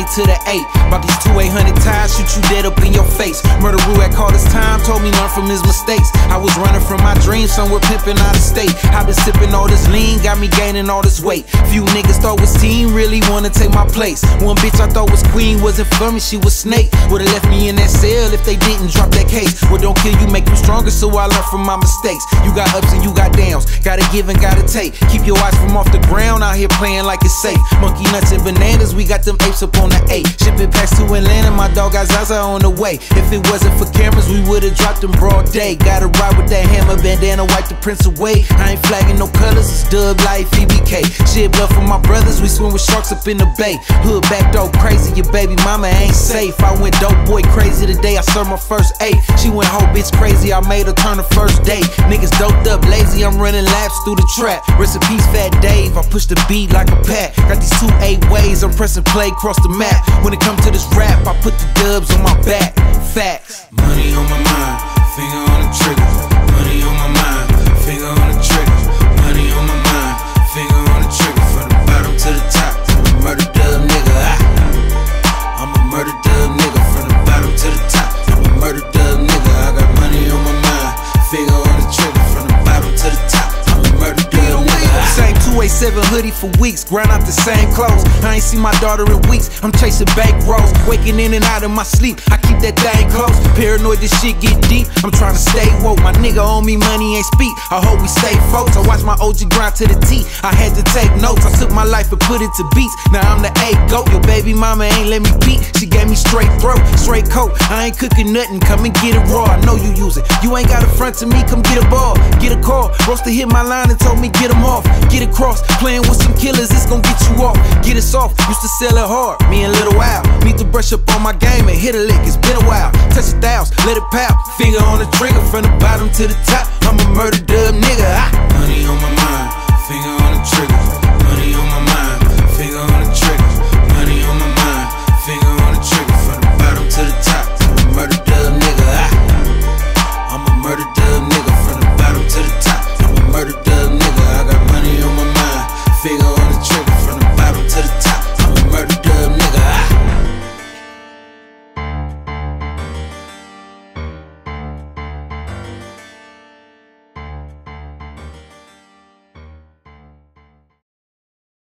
me to the eight. About these two 800 ties, shoot you dead up in your face. Murder Ruette called his time, told me learn from his mistakes. I was running from my dreams, somewhere pimping out of state. i been sipping all this lean, got me gaining all this weight. Few niggas thought was team, really wanna take my place. One bitch I thought was queen, wasn't for me, she was snake. Would've left me in that cell if they didn't drop that case. What don't kill you, make you stronger, so I learn from my mistakes. You got ups and you got downs, gotta give and gotta take. Keep your eyes from off the ground, here playing like it's safe. Monkey nuts and bananas, we got them apes up on the eight. Shipping packs to Atlanta, my dog got Zaza on the way. If it wasn't for cameras, we would've dropped them broad day. Gotta ride with that hammer bandana, wipe the prints away. I ain't flagging no colors, it's dub life, EBK. Shit blood for my brothers, we swim with sharks up in the bay. Hood back door crazy, your baby mama ain't safe. I went dope boy crazy today, I served my first eight. She went whole bitch crazy, I made her turn the first date. Niggas doped up, lazy, I'm running laps through the trap. Recipes, Fat Dave, I push the beat like a pack. Got these two eight ways, I'm pressing play across the map. When it comes to this rap, I put the dubs on my back. Facts. Money on my 7 hoodie for weeks, grind out the same clothes. I ain't seen my daughter in weeks, I'm chasing back roads. Waking in and out of my sleep, I that thing close. Paranoid this shit get deep, I'm trying to stay woke. My nigga owe me money, ain't speak. I hope we stay folks. I watch my OG grind to the T. I had to take notes, I took my life and put it to beats. Now I'm the A goat, your baby mama ain't let me beat. She gave me straight throat, straight coat. I ain't cooking nothing, come and get it raw. I know you use it. You ain't got a front to me, come get a ball. Get a call. Roaster hit my line and told me get him off. Get across, playing with some killers, it's gon' get you off. Get it soft, used to sell it hard, me and Little Wow. Need to brush up on my game and hit a lick, it's been a while. Touch a thousand, let it pop. Finger on the trigger, from the bottom to the top. I'm a murder dub nigga. I money on my mind, finger on the trigger. Money on my mind, finger on the trigger. Money on my mind, finger on the trigger. From the bottom to the top, I'm a murder dub nigga. I'm a murder dub nigga. From the bottom to the top, I'm a murder dub nigga. I got money on my mind, finger